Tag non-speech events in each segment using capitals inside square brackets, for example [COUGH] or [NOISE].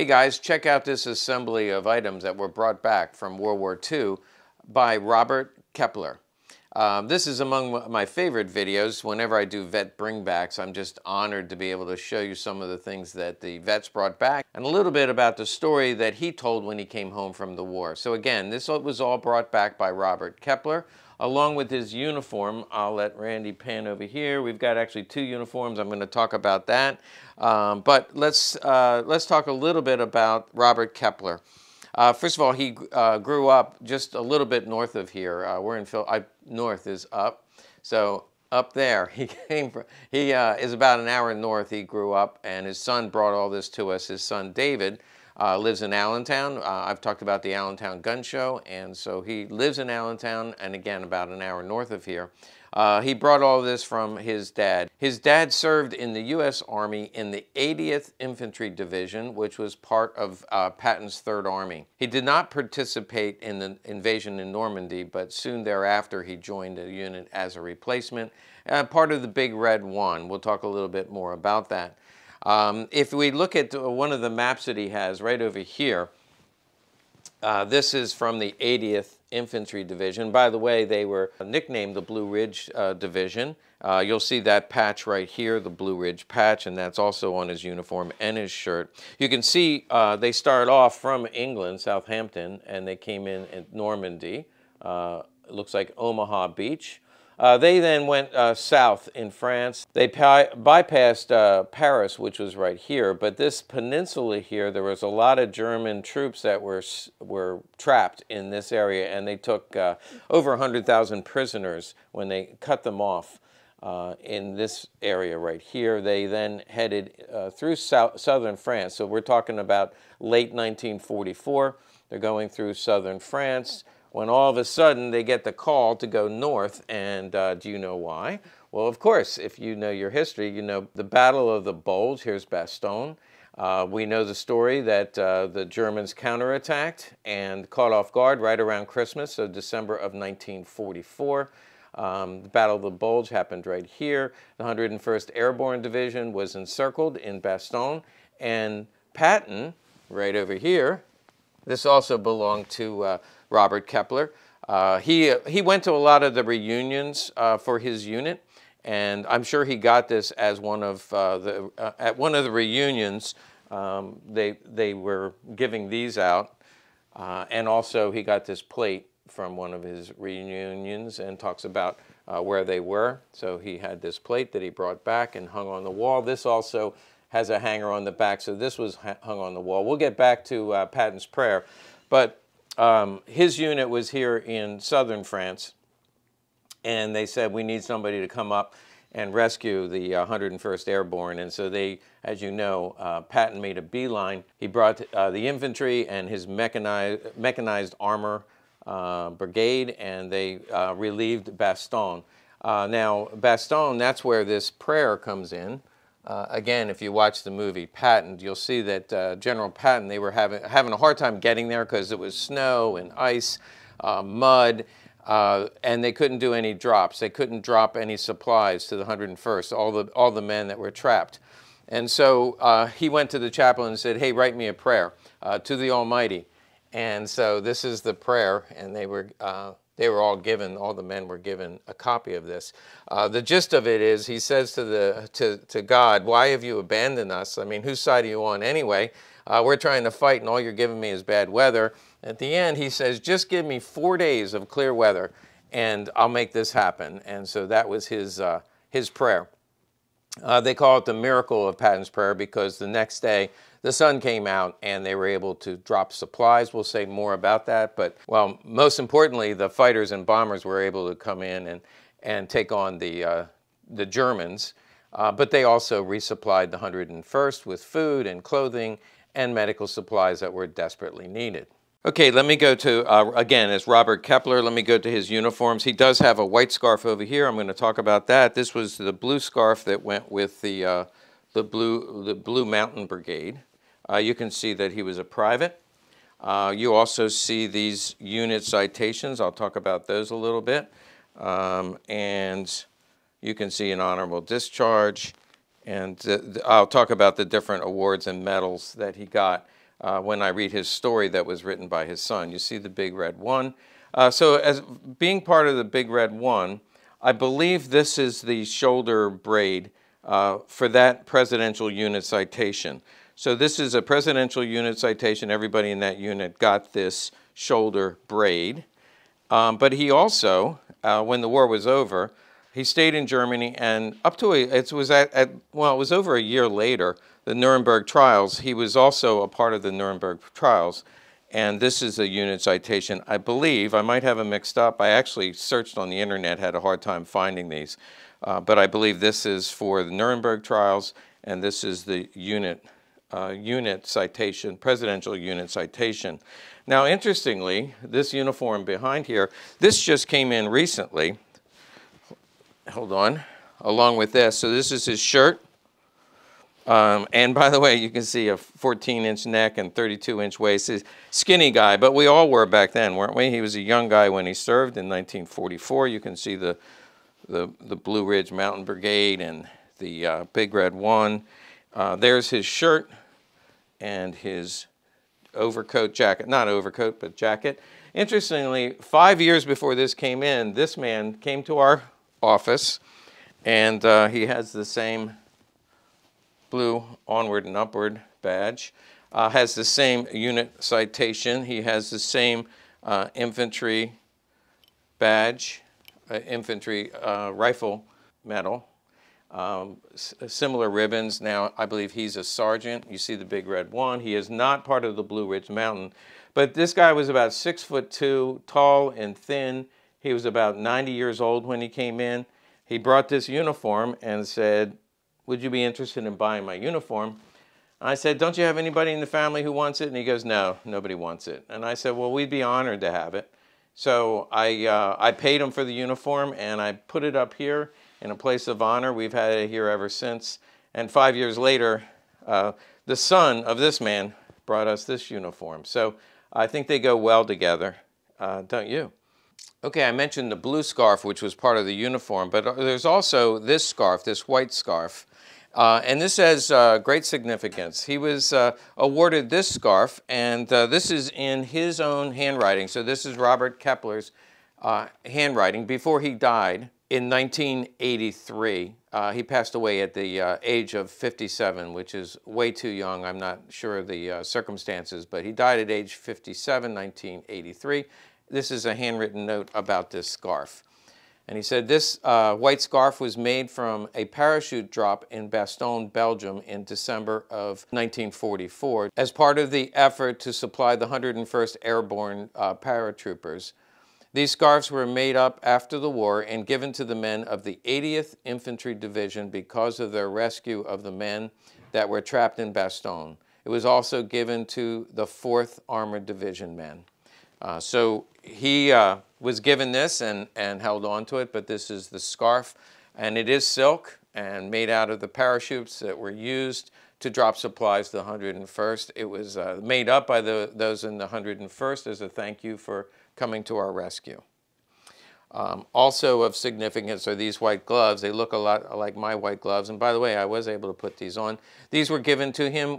Hey guys, check out this assembly of items that were brought back from World War II by Robert Kepler. Um, this is among my favorite videos. Whenever I do vet bringbacks, I'm just honored to be able to show you some of the things that the vets brought back and a little bit about the story that he told when he came home from the war. So again, this was all brought back by Robert Kepler along with his uniform. I'll let Randy pan over here. We've got actually two uniforms. I'm going to talk about that. Um, but let's, uh, let's talk a little bit about Robert Kepler. Uh, first of all, he uh, grew up just a little bit north of here. Uh, we're in Phil. I, north is up, so up there [LAUGHS] he came from. He uh, is about an hour north. He grew up, and his son brought all this to us. His son David uh, lives in Allentown. Uh, I've talked about the Allentown Gun Show, and so he lives in Allentown, and again, about an hour north of here. Uh, he brought all this from his dad. His dad served in the U.S. Army in the 80th Infantry Division, which was part of uh, Patton's Third Army. He did not participate in the invasion in Normandy, but soon thereafter he joined a unit as a replacement, uh, part of the Big Red One. We'll talk a little bit more about that. Um, if we look at one of the maps that he has right over here, uh, this is from the 80th Infantry Division. By the way, they were nicknamed the Blue Ridge uh, Division. Uh, you'll see that patch right here, the Blue Ridge patch, and that's also on his uniform and his shirt. You can see uh, they start off from England, Southampton, and they came in at Normandy. Uh, looks like Omaha Beach. Uh, they then went uh, south in France. They bypassed uh, Paris, which was right here, but this peninsula here, there was a lot of German troops that were, were trapped in this area, and they took uh, over 100,000 prisoners when they cut them off. Uh, in this area right here. They then headed uh, through south, southern France. So we're talking about late 1944. They're going through southern France when all of a sudden they get the call to go north. And uh, do you know why? Well, of course, if you know your history, you know the Battle of the Bulge. Here's Bastogne. Uh, we know the story that uh, the Germans counterattacked and caught off guard right around Christmas, so December of 1944. Um, the Battle of the Bulge happened right here. The 101st Airborne Division was encircled in Bastogne, and Patton, right over here, this also belonged to uh, Robert Kepler. Uh, he, he went to a lot of the reunions uh, for his unit, and I'm sure he got this as one of uh, the, uh, at one of the reunions, um, they, they were giving these out, uh, and also he got this plate from one of his reunions and talks about uh, where they were. So he had this plate that he brought back and hung on the wall. This also has a hanger on the back, so this was hung on the wall. We'll get back to Patton's prayer, but um, his unit was here in southern France, and they said, we need somebody to come up and rescue the uh, 101st Airborne. And so they, as you know, uh, Patton made a beeline. He brought uh, the infantry and his mechanized, mechanized armor uh, brigade, and they uh, relieved Bastogne. Uh, now, Bastogne, that's where this prayer comes in. Uh, again, if you watch the movie Patton, you'll see that uh, General Patton, they were having, having a hard time getting there because it was snow and ice, uh, mud, uh, and they couldn't do any drops. They couldn't drop any supplies to the 101st, all the, all the men that were trapped. And so uh, he went to the chaplain and said, hey, write me a prayer uh, to the Almighty. And so this is the prayer, and they were they were all given, all the men were given a copy of this. Uh, the gist of it is he says to, the, to, to God, why have you abandoned us? I mean, whose side are you on anyway? Uh, we're trying to fight and all you're giving me is bad weather. At the end, he says, just give me four days of clear weather and I'll make this happen. And so that was his, uh, his prayer. Uh, they call it the miracle of Patton's prayer because the next day the sun came out and they were able to drop supplies. We'll say more about that. But, well, most importantly, the fighters and bombers were able to come in and, and take on the, uh, the Germans. Uh, but they also resupplied the 101st with food and clothing and medical supplies that were desperately needed. Okay, let me go to, uh, again, as Robert Kepler, let me go to his uniforms. He does have a white scarf over here. I'm going to talk about that. This was the blue scarf that went with the, uh, the, blue, the Blue Mountain Brigade. Uh, you can see that he was a private. Uh, you also see these unit citations. I'll talk about those a little bit. Um, and you can see an honorable discharge. And I'll talk about the different awards and medals that he got. uh, when I read his story that was written by his son. You see the Big Red One. Uh, so as being part of the Big Red One, I believe this is the shoulder braid uh, for that presidential unit citation. So this is a presidential unit citation. Everybody in that unit got this shoulder braid. Um, but he also, uh, when the war was over, he stayed in Germany and up to a, it was at, at, well, it was over a year later, the Nuremberg trials. He was also a part of the Nuremberg trials. And this is a unit citation. I believe, I might have them mixed up. I actually searched on the internet, had a hard time finding these. Uh, but I believe this is for the Nuremberg trials, and this is the unit, uh, unit citation, presidential unit citation. Now, interestingly, this uniform behind here, this just came in recently. Hold on, along with this. So this is his shirt. Um, and by the way, you can see a 14 inch neck and 32 inch waist. He's skinny guy, but we all were back then, weren't we? He was a young guy when he served in 1944. You can see the, the, the Blue Ridge Mountain Brigade and the uh, Big Red One. Uh, there's his shirt and his overcoat jacket, not overcoat, but jacket. Interestingly, five years before this came in, this man came to our office and uh, he has the same blue onward and upward badge, uh, has the same unit citation. He has the same uh, infantry badge, uh, infantry uh, rifle medal, um, similar ribbons. Now, I believe he's a sergeant. You see the big red one. He is not part of the Blue Ridge Mountain, but this guy was about six foot two, tall and thin. He was about 90 years old when he came in. He brought this uniform and said, would you be interested in buying my uniform? I said, don't you have anybody in the family who wants it? And he goes, no, nobody wants it. And I said, well, we'd be honored to have it. So I, uh, I paid him for the uniform and I put it up here in a place of honor. We've had it here ever since. And five years later, uh, the son of this man brought us this uniform. So I think they go well together, uh, don't you? Okay, I mentioned the blue scarf, which was part of the uniform, but uh, there's also this scarf, this white scarf. Uh, and this has uh, great significance. He was uh, awarded this scarf, and uh, this is in his own handwriting. So this is Robert Kepler's uh, handwriting before he died in 1983. Uh, he passed away at the age of 57, which is way too young. I'm not sure of the circumstances, but he died at age 57, 1983. This is a handwritten note about this scarf. And he said this uh, white scarf was made from a parachute drop in Bastogne, Belgium in December of 1944 as part of the effort to supply the 101st Airborne uh, paratroopers. These scarves were made up after the war and given to the men of the 80th Infantry Division because of their rescue of the men that were trapped in Bastogne. It was also given to the 4th Armored Division men. Uh, so he uh, was given this and, and held on to it, but this is the scarf. And it is silk and made out of the parachutes that were used to drop supplies to the 101st. It was uh, made up by the, those in the 101st as a thank you for coming to our rescue. Um, also of significance are these white gloves. They look a lot like my white gloves. And by the way, I was able to put these on. These were given to him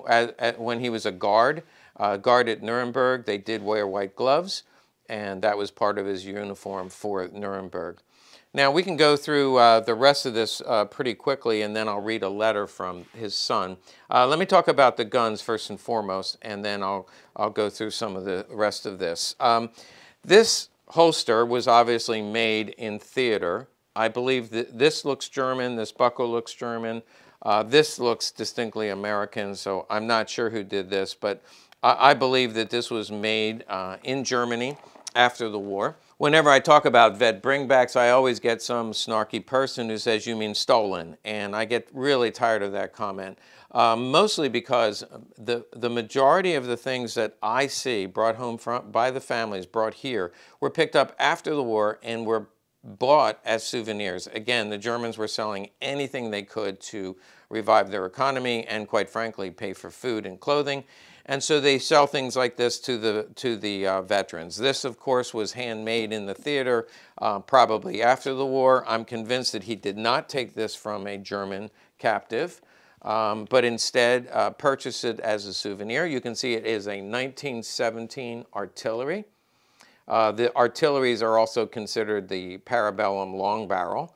when he was a guard, uh, guard at Nuremberg. They did wear white gloves and that was part of his uniform for Nuremberg. Now we can go through uh, the rest of this uh, pretty quickly and then I'll read a letter from his son. Uh, let me talk about the guns first and foremost and then I'll, I'll go through some of the rest of this. Um, this holster was obviously made in theater. I believe that this looks German, this buckle looks German. Uh, this looks distinctly American, so I'm not sure who did this, but I, I believe that this was made uh, in Germany after the war. Whenever I talk about vet bringbacks, I always get some snarky person who says, you mean stolen, and I get really tired of that comment. Um, mostly because the, the majority of the things that I see brought home from, by the families, brought here, were picked up after the war and were bought as souvenirs. Again, the Germans were selling anything they could to revive their economy and quite frankly pay for food and clothing. And so they sell things like this to the, to the uh, veterans. This, of course, was handmade in the theater uh, probably after the war. I'm convinced that he did not take this from a German captive. Um, but instead uh, purchase it as a souvenir. You can see it is a 1917 artillery. Uh, the artilleries are also considered the parabellum long barrel.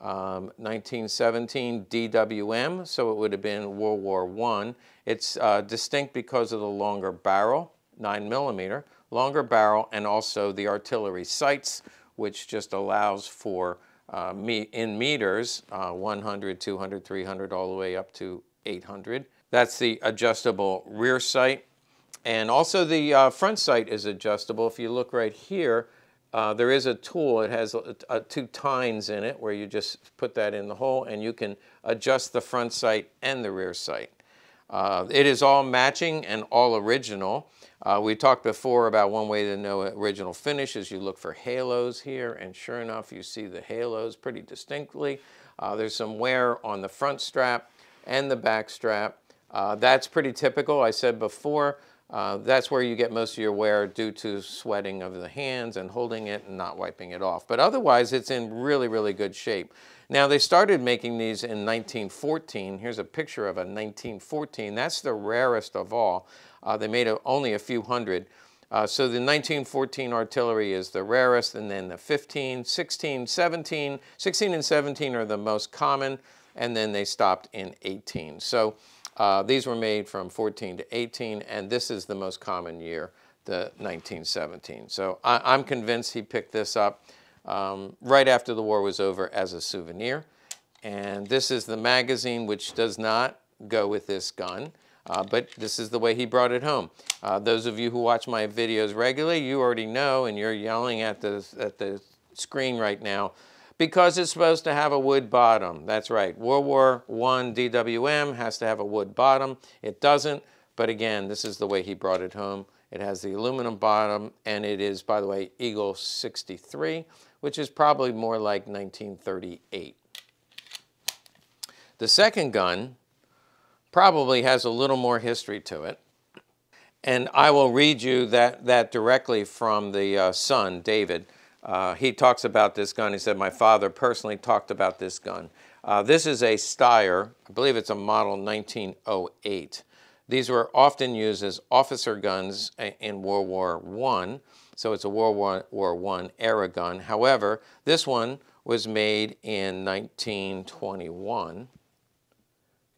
Um, 1917 DWM, so it would have been World War I. It's uh, distinct because of the longer barrel, 9 millimeter, longer barrel, and also the artillery sights, which just allows for uh, in meters, uh, 100, 200, 300, all the way up to 800. That's the adjustable rear sight. And also the uh, front sight is adjustable. If you look right here, uh, there is a tool. It has two tines in it where you just put that in the hole and you can adjust the front sight and the rear sight. Uh, it is all matching and all original. Uh, we talked before about one way to know original finish is you look for halos here, and sure enough, you see the halos pretty distinctly. Uh, there's some wear on the front strap and the back strap. Uh, that's pretty typical. I said before, uh, that's where you get most of your wear due to sweating of the hands and holding it and not wiping it off. But otherwise, it's in really, really good shape. Now, they started making these in 1914. Here's a picture of a 1914. That's the rarest of all. Uh, they made a, only a few hundred. Uh, so the 1914 artillery is the rarest, and then the 15, 16, 17, 16 and 17 are the most common, and then they stopped in 18. So uh, these were made from 14 to 18, and this is the most common year, the 1917. So I, am convinced he picked this up um, right after the war was over as a souvenir. And this is the magazine, which does not go with this gun. Uh, but this is the way he brought it home. Uh, those of you who watch my videos regularly, you already know, and you're yelling at the, at the screen right now, because it's supposed to have a wood bottom. That's right. World War I DWM has to have a wood bottom. It doesn't, but again, this is the way he brought it home. It has the aluminum bottom, and it is, by the way, Eagle 63, which is probably more like 1938. The second gun probably has a little more history to it. And I will read you that, that directly from the uh, son, David. Uh, he talks about this gun. He said, my father personally talked about this gun. Uh, this is a Steyr. I believe it's a model 1908. These were often used as officer guns in World War I, so it's a World War I era gun. However, this one was made in 1921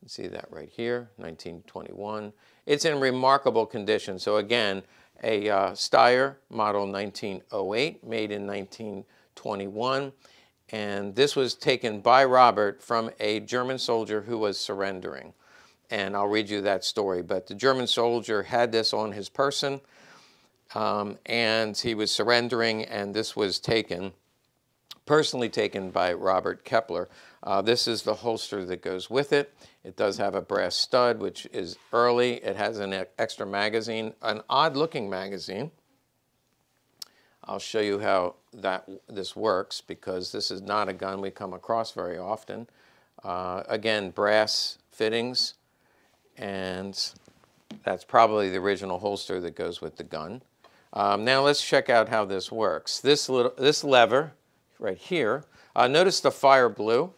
you can see that right here, 1921. It's in remarkable condition. So again, a uh, Steyr model 1908, made in 1921. And this was taken by Robert from a German soldier who was surrendering. And I'll read you that story. But the German soldier had this on his person, um, and he was surrendering, and this was taken, personally taken by Robert Kepler. Uh, this is the holster that goes with it. It does have a brass stud, which is early. It has an extra magazine, an odd-looking magazine. I'll show you how that this works because this is not a gun we come across very often. Uh, again, brass fittings, and that's probably the original holster that goes with the gun. Um, now let's check out how this works. This, little, this lever right here, uh, notice the fire blue.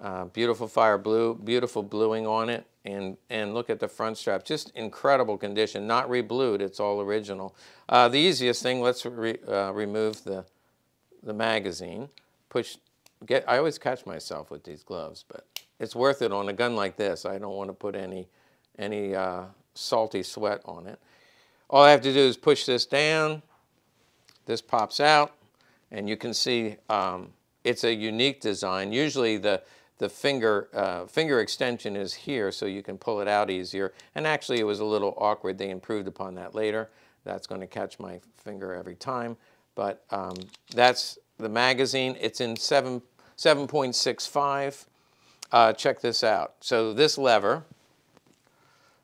Uh, beautiful fire blue, beautiful bluing on it. And, and look at the front strap, just incredible condition, not reblued, it's all original. Uh, the easiest thing, let's re, uh, remove the, the magazine. Push, get, I always catch myself with these gloves, but it's worth it on a gun like this. I don't want to put any, any uh, salty sweat on it. All I have to do is push this down, this pops out, and you can see um, it's a unique design. Usually the, the finger, uh, finger extension is here so you can pull it out easier. And actually it was a little awkward. They improved upon that later. That's going to catch my finger every time. But um, that's the magazine. It's in 7, 7.65. Uh, check this out. So this lever,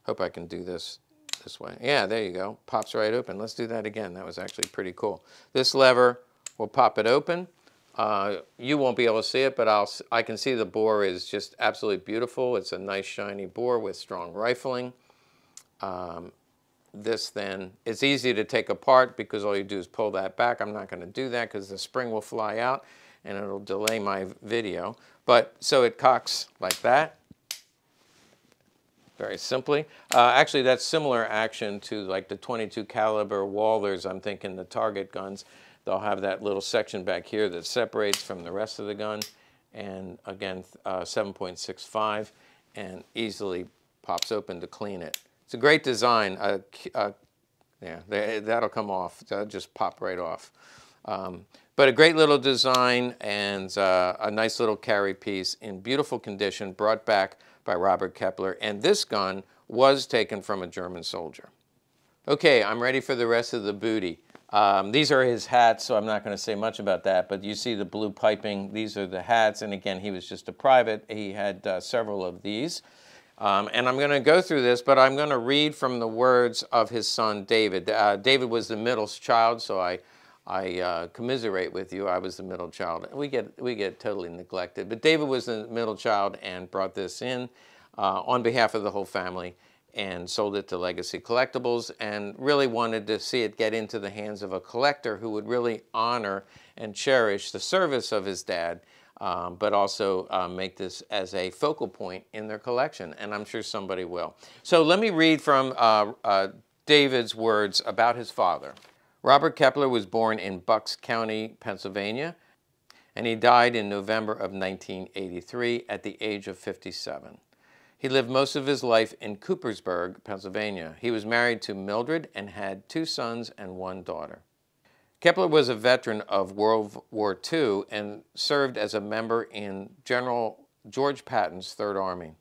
hope I can do this this way. Yeah, there you go. Pops right open. Let's do that again. That was actually pretty cool. This lever will pop it open. Uh, you won't be able to see it, but I'll, I can see the bore is just absolutely beautiful. It's a nice shiny bore with strong rifling. Um, this then, it's easy to take apart because all you do is pull that back. I'm not going to do that because the spring will fly out and it'll delay my video. But so it cocks like that. Very simply. Uh, actually, that's similar action to like the 22 caliber Walthers. I'm thinking the target guns. They'll have that little section back here that separates from the rest of the gun. And again, uh, 7.65 and easily pops open to clean it. It's a great design. Uh, uh, yeah, they, that'll come off. That'll just pop right off. Um, but a great little design and uh, a nice little carry piece in beautiful condition brought back by Robert Kepler. And this gun was taken from a German soldier. Okay, I'm ready for the rest of the booty. Um, these are his hats, so I'm not going to say much about that, but you see the blue piping. These are the hats, and again, he was just a private. He had uh, several of these. Um, and I'm going to go through this, but I'm going to read from the words of his son David. Uh, David was the middle child, so I, I uh, commiserate with you. I was the middle child. We get, we get totally neglected. But David was the middle child and brought this in uh, on behalf of the whole family and sold it to Legacy Collectibles and really wanted to see it get into the hands of a collector who would really honor and cherish the service of his dad um, but also uh, make this as a focal point in their collection, and I'm sure somebody will. So let me read from uh, uh, David's words about his father. Robert Kepler was born in Bucks County, Pennsylvania, and he died in November of 1983 at the age of 57. He lived most of his life in Coopersburg, Pennsylvania. He was married to Mildred and had two sons and one daughter. Kepler was a veteran of World War II and served as a member in General George Patton's Third Army.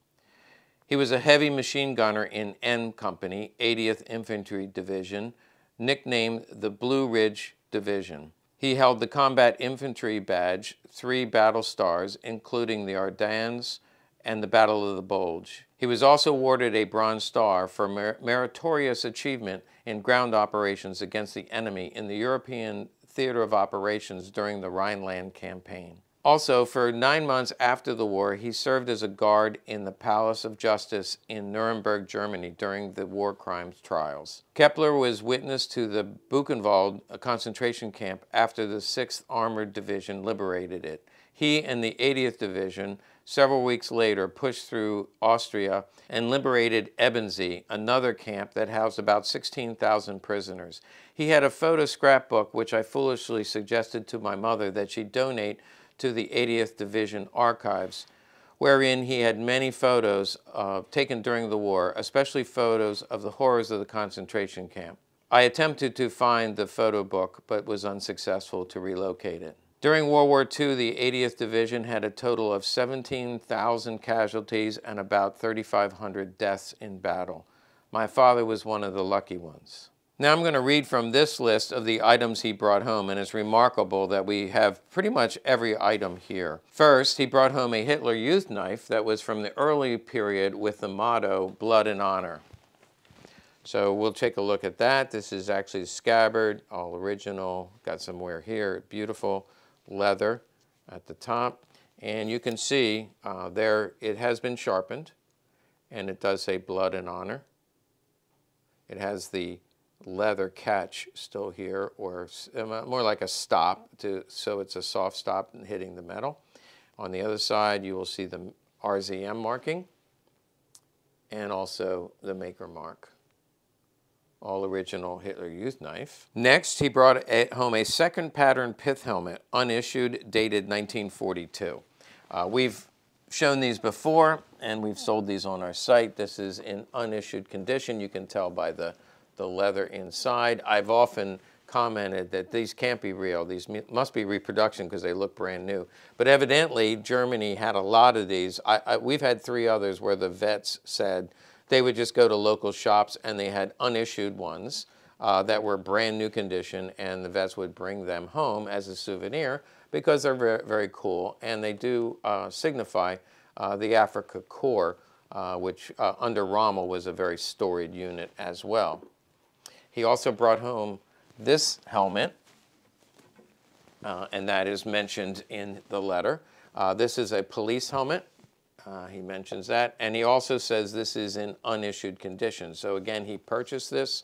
He was a heavy machine gunner in N Company, 80th Infantry Division, nicknamed the Blue Ridge Division. He held the Combat Infantry Badge, three battle stars, including the Ardennes and the Battle of the Bulge. He was also awarded a Bronze Star for mer meritorious achievement in ground operations against the enemy in the European theater of operations during the Rhineland campaign. Also, for nine months after the war, he served as a guard in the Palace of Justice in Nuremberg, Germany during the war crimes trials. Kepler was witness to the Buchenwald concentration camp after the 6th Armored Division liberated it. He and the 80th Division several weeks later pushed through Austria and liberated Ebensee, another camp that housed about 16,000 prisoners. He had a photo scrapbook which I foolishly suggested to my mother that she donate to the 80th Division archives, wherein he had many photos uh, taken during the war, especially photos of the horrors of the concentration camp. I attempted to find the photo book, but was unsuccessful to relocate it. During World War II, the 80th Division had a total of 17,000 casualties and about 3,500 deaths in battle. My father was one of the lucky ones. Now I'm going to read from this list of the items he brought home, and it's remarkable that we have pretty much every item here. First, he brought home a Hitler Youth knife that was from the early period with the motto, Blood and Honor. So we'll take a look at that. This is actually scabbard, all original, got some wear here, beautiful leather at the top. And you can see uh, there it has been sharpened and it does say blood and honor. It has the leather catch still here or uh, more like a stop to, so it's a soft stop and hitting the metal. On the other side you will see the RZM marking and also the maker mark all original Hitler Youth knife. Next, he brought home a second pattern pith helmet, unissued, dated 1942. Uh, we've shown these before, and we've sold these on our site. This is in unissued condition. You can tell by the, the leather inside. I've often commented that these can't be real. These must be reproduction because they look brand new. But evidently, Germany had a lot of these. I, I, we've had three others where the vets said, they would just go to local shops and they had unissued ones uh, that were brand new condition and the vets would bring them home as a souvenir because they're very, very cool and they do uh, signify uh, the Afrika Korps, uh, which uh, under Rommel was a very storied unit as well. He also brought home this helmet uh, and that is mentioned in the letter. this is a police helmet uh, he mentions that. And he also says this is in unissued condition. So again, he purchased this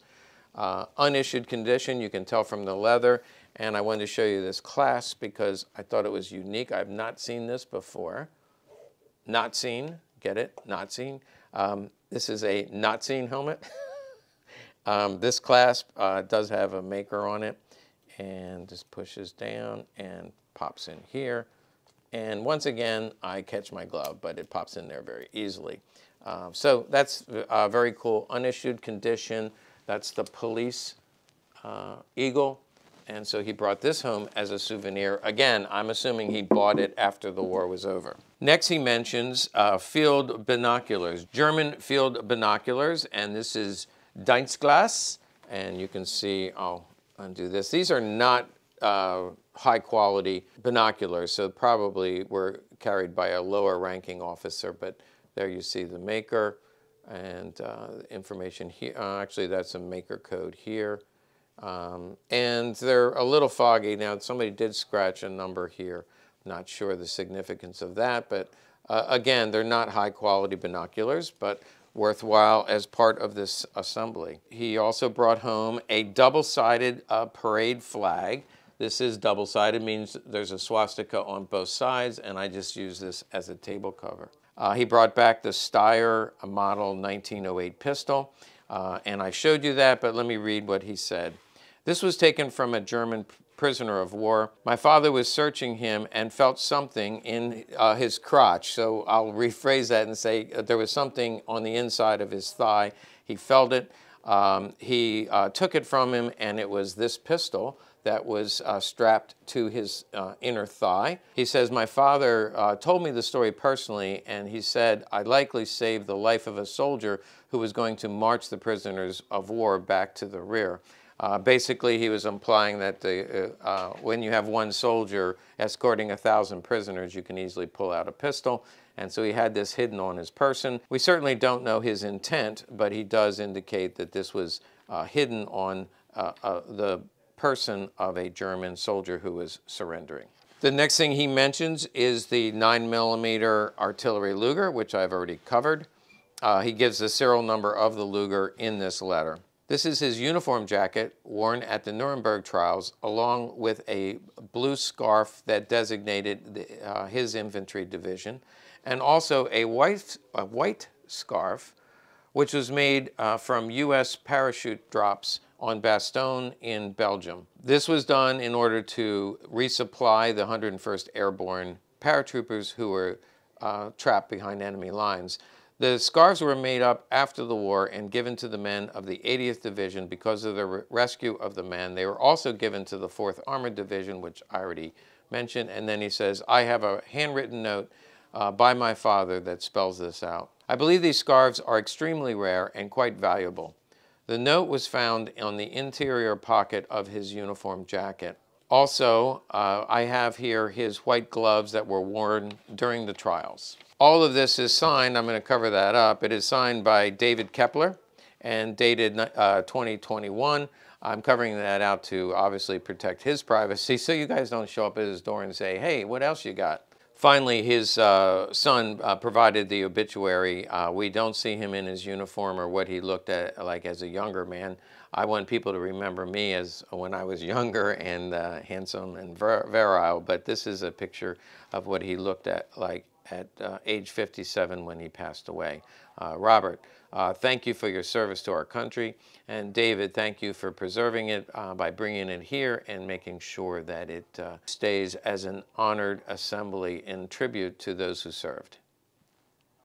uh, unissued condition. You can tell from the leather. And I wanted to show you this clasp because I thought it was unique. I've not seen this before. Not seen, get it? Not seen. Um, this is a not seen helmet. [LAUGHS] um, this clasp uh, does have a maker on it and just pushes down and pops in here. And once again, I catch my glove, but it pops in there very easily. Uh, so that's a very cool unissued condition. That's the police uh, eagle. And so he brought this home as a souvenir. Again, I'm assuming he bought it after the war was over. Next, he mentions uh, field binoculars, German field binoculars, and this is Dienstglas. And you can see, I'll undo this. These are not uh, high quality binoculars, so probably were carried by a lower ranking officer, but there you see the maker and uh, information here. Uh, actually, that's a maker code here. Um, and they're a little foggy. Now, somebody did scratch a number here. Not sure the significance of that, but uh, again, they're not high quality binoculars, but worthwhile as part of this assembly. He also brought home a double-sided uh, parade flag. This is double-sided, means there's a swastika on both sides, and I just use this as a table cover. Uh, he brought back the Steyr model 1908 pistol, uh, and I showed you that, but let me read what he said. This was taken from a German prisoner of war. My father was searching him and felt something in uh, his crotch. So I'll rephrase that and say uh, there was something on the inside of his thigh. He felt it. Um, he uh, took it from him, and it was this pistol that was uh, strapped to his uh, inner thigh. He says, My father uh, told me the story personally, and he said, I likely saved the life of a soldier who was going to march the prisoners of war back to the rear. Uh, basically, he was implying that the, uh, uh, when you have one soldier escorting a thousand prisoners, you can easily pull out a pistol. And so he had this hidden on his person. We certainly don't know his intent, but he does indicate that this was uh, hidden on uh, uh, the person of a German soldier who was surrendering. The next thing he mentions is the 9 millimeter artillery Luger, which I've already covered. he gives the serial number of the Luger in this letter. This is his uniform jacket worn at the Nuremberg trials, along with a blue scarf that designated the, uh, his infantry division, and also a white, a white scarf, which was made uh, from U.S. parachute drops on Bastogne in Belgium. This was done in order to resupply the 101st Airborne paratroopers who were uh, trapped behind enemy lines. The scarves were made up after the war and given to the men of the 80th Division because of the re rescue of the men. They were also given to the 4th Armored Division, which I already mentioned. And then he says, I have a handwritten note uh, by my father that spells this out. I believe these scarves are extremely rare and quite valuable. The note was found on the interior pocket of his uniform jacket. Also, uh, I have here his white gloves that were worn during the trials. All of this is signed, I'm going to cover that up. It is signed by David Kepler and dated uh, 2021. I'm covering that out to obviously protect his privacy so you guys don't show up at his door and say, hey, what else you got? Finally, his uh, son uh, provided the obituary. Uh, we don't see him in his uniform or what he looked at like as a younger man. I want people to remember me as when I was younger and uh, handsome and virile, but this is a picture of what he looked at like at uh, age 57 when he passed away. Uh, Robert, uh, thank you for your service to our country. And David, thank you for preserving it uh, by bringing it here and making sure that it uh, stays as an honored assembly in tribute to those who served.